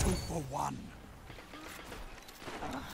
Two for one.